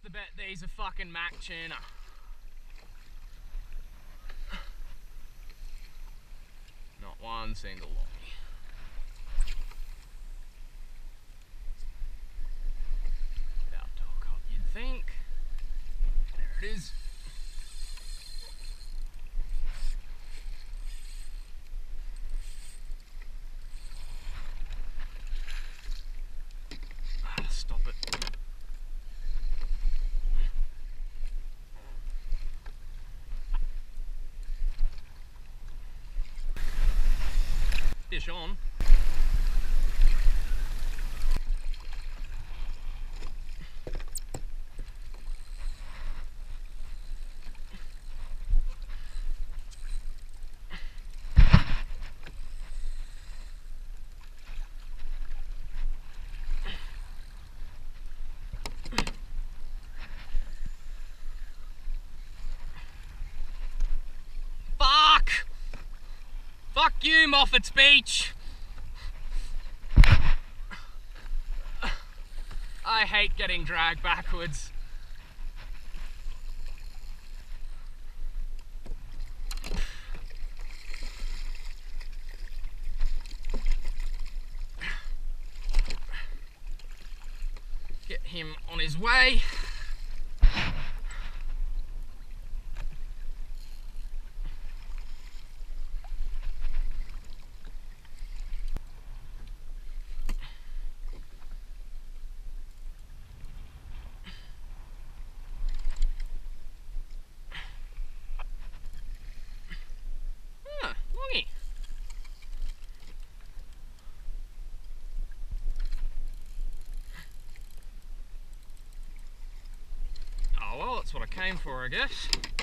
What's the bet these are fucking Mac tuna? Not one single one. About up, you'd think. There it is. Ah, Stop it. Fish on. Fuck! Fuck you, Moffat's Beach! I hate getting dragged backwards. Get him on his way. Huh, longy. Oh well, that's what I came for, I guess.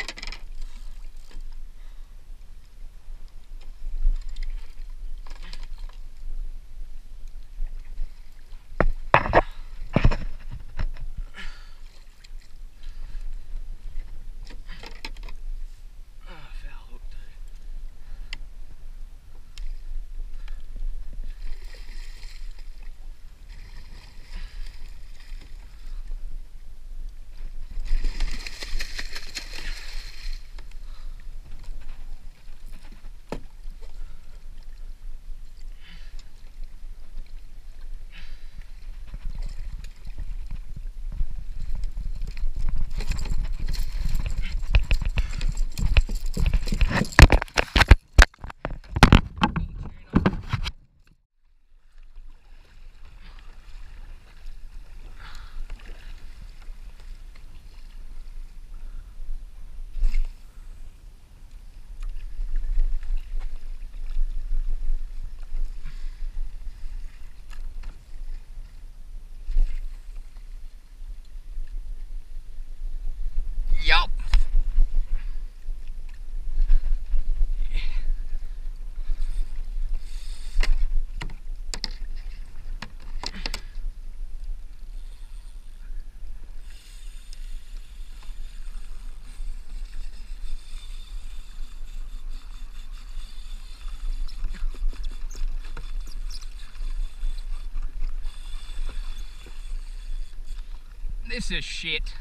This is shit.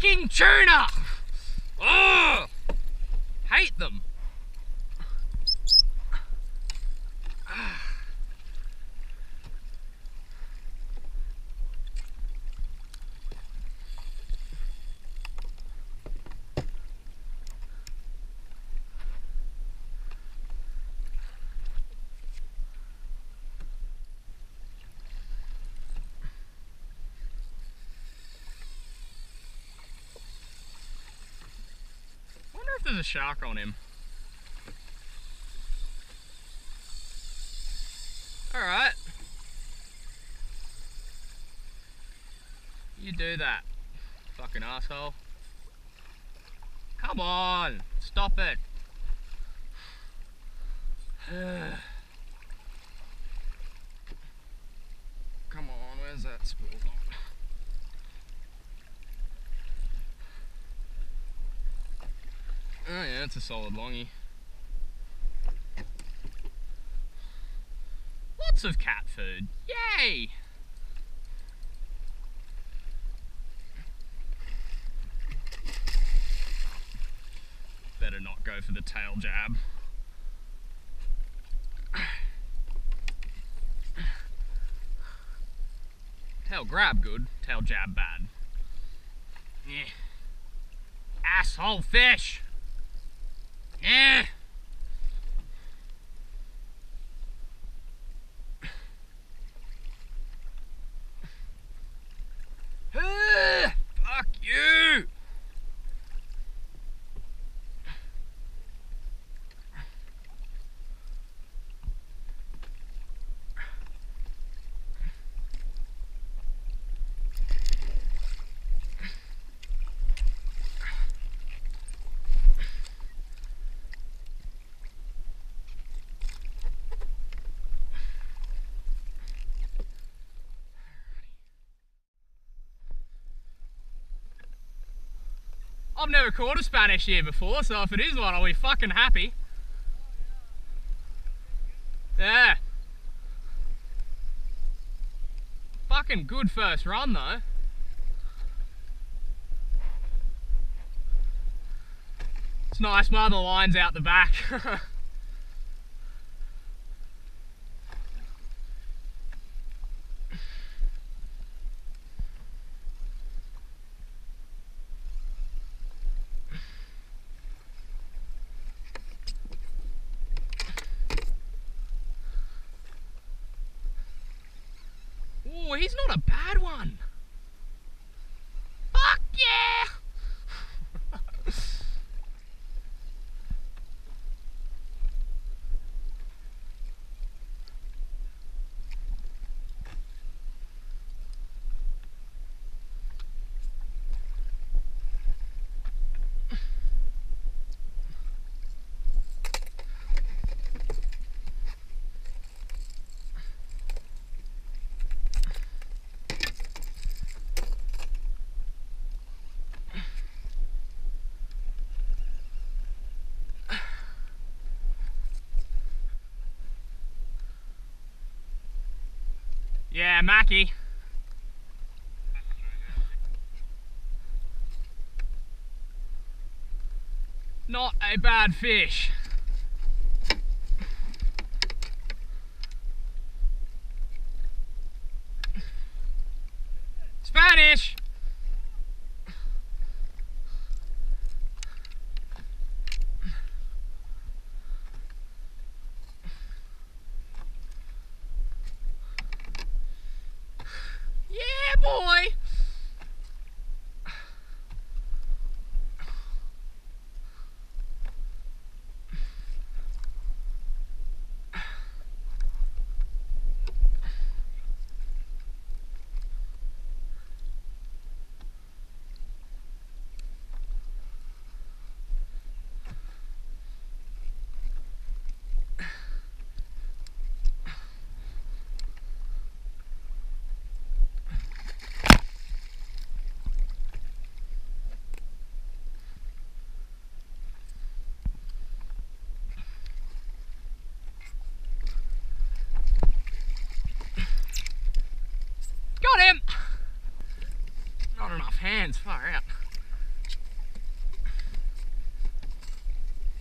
Fucking tuna! Ugh! Hate them. There's a shark on him. Alright. You do that, fucking asshole. Come on, stop it. Come on, where's that spool yeah, it's a solid longy. Lots of cat food. Yay! Better not go for the tail jab. Tail grab good, tail jab bad. Yeah. Asshole fish! Yeah. Fuck you! I've never caught a Spanish here before, so if it is one, I'll be fucking happy. Yeah. Fucking good first run though. It's nice, mother lines out the back. Oh, he's not a bad one. Fuck yeah! Yeah, Mackie. Not a bad fish. Spanish! Yeah, boy! Got him! Not hands, far out.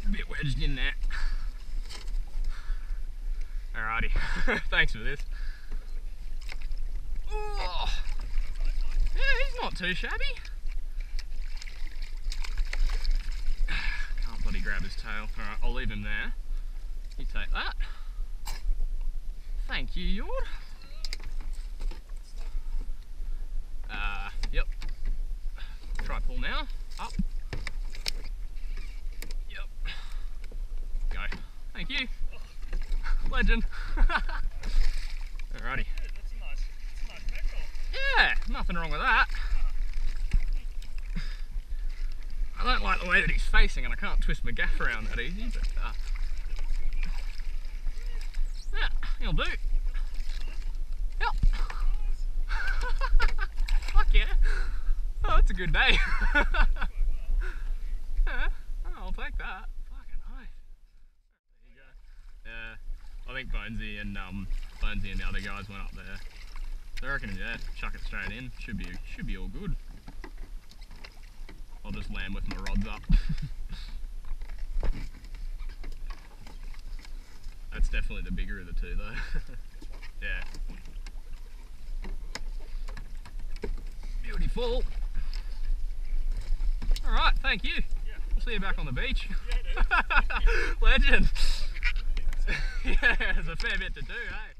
A bit wedged in there. Alrighty, thanks for this. Oh. Yeah, he's not too shabby. Can't bloody grab his tail. Alright, I'll leave him there. You take that. Thank you, Yord. Uh, yep. Try pull now. Up. Yep. Go. Thank you. Legend. Alrighty. That's a nice, that's a nice. Yeah, nothing wrong with that. I don't like the way that he's facing and I can't twist my gaff around that easy, but uh, yeah, he'll do. Yep. Fuck yeah. Oh, that's a good day. yeah, I'll take that. Fucking oath. There you go. Yeah, I think Bonesy and um, Bonesy and the other guys went up there. So I reckon, yeah, chuck it straight in. Should be should be all good. I'll just land with my rods up. That's definitely the bigger of the two though. yeah. Beautiful. Alright, thank you. Yeah. We'll see you back on the beach. Yeah. Legend. yeah, there's a fair bit to do, hey?